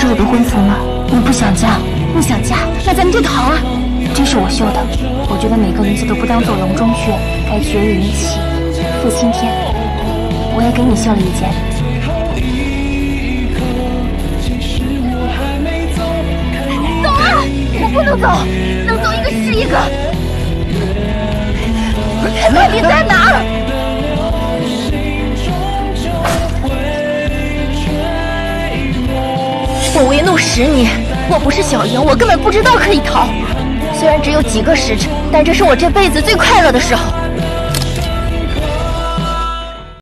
是我的婚服吗？你不想嫁，不想嫁，那咱们就逃啊！这是我绣的，我觉得每个女子都不当做笼中雀，该绝于一气，负青天。我也给你绣了一件。走啊！我不能走，能走一个是一个。我为奴十年，我不是小莹，我根本不知道可以逃。虽然只有几个时辰，但这是我这辈子最快乐的时候。